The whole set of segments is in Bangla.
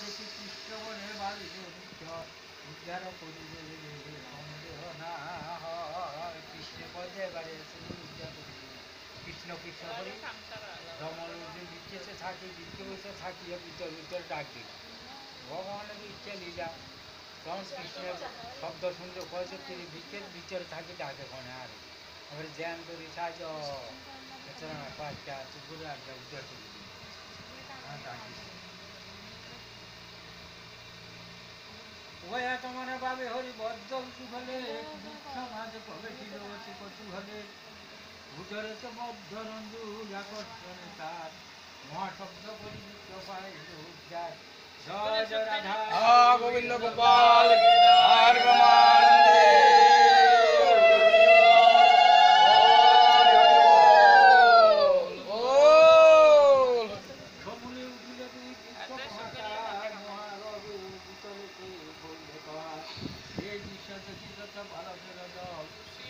দেখি কৃষ্ণ বনে ডাক ভগবানের শব্দ শুনতে কয়েছে তিনি ভিতর ভিতরে থাকি, ডাকে কোনে আর। এবার জ্ঞান করি সাহায্য পাঁচটা আর ওয়া তোমার বাবে হরি বদল মাঝে কবে ছিল অতি কচু হলে ভূতরে তো বদ্ধ রঞ্জুর আকর্ষণে তার মহাশব্দ পরিযুক্ত পাইল উদ্ধার জয় জয় রাধা গোবিন্দ গোপাল আর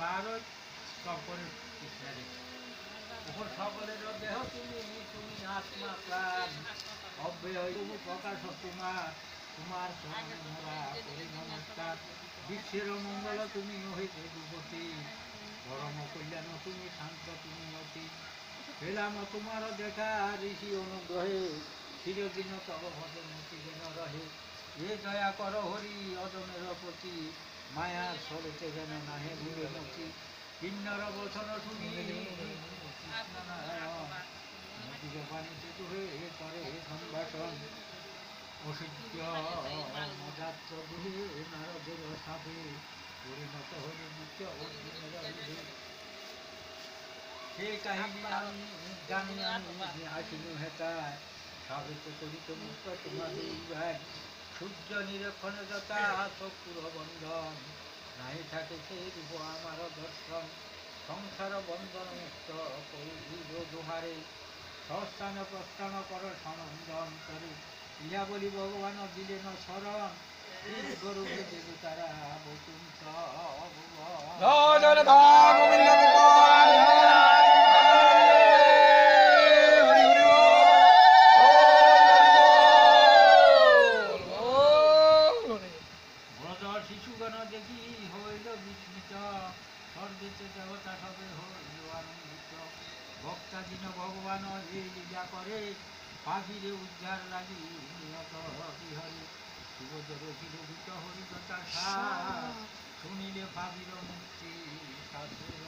বারোই সকলে সকলের দেহ তুমি তুমি আত্মা, প্রাণ। অব্যয় প্রকাশ তোমার তোমার নমস্কার। বিশ্বের মঙ্গল তুমি হইতে যুবতী পরম কল্যাণ তুমি, শান্ত তুমি অতি। পেলাম তোমার দেখা, ঋষি অনুগ্রহে। চিরদিন তব যেন রহে। এ দয়া কর হরি অদমের প্রতি। মায়ার স্বরূপে যেন নাহে ভুলে মতি কিন্নর বচন শুনি নদীর পানিতে তুহে করে সম্ভাষণ অসিদ্ধ মজাত্র গৃহে নারদের সাথে। পরিণত হলে নিত্য অর্জুনের সেই কাহিনী আমি জানি আমি আসিনু হেতায়। সাবিত করিত মুক্ত তোমাদের সূর্য নিরক্ষণে যথা চক্ষুর বন্ধন নাই থাকে সেই রূপ আমার দর্শন। সংসার বন্ধন মুক্ত কৌধীর দুহারে সস্থান প্রস্থান কর সনন্দন করে। ইয়া বলি ভগবান দিলেন শরণ গরু দেবী তারা বকুন জয় জয় রাধা গোবিন্দ গোপাল হরি হরি বল ব্রজ শিশুগণ দেখি হইল বিস্মিত সর্বেতে দেবতা সবে হইল আনন্দিত। ভক্তাধীন ভগবান এই লীলা করে পাখিরে উদ্ধার লাগি নিহত শিবজর বিরোধিত হরিকথা সার শুনিলে পাখির মুক্তি শাস্ত্রের